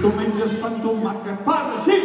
tu menges pan, tu mac, fa així.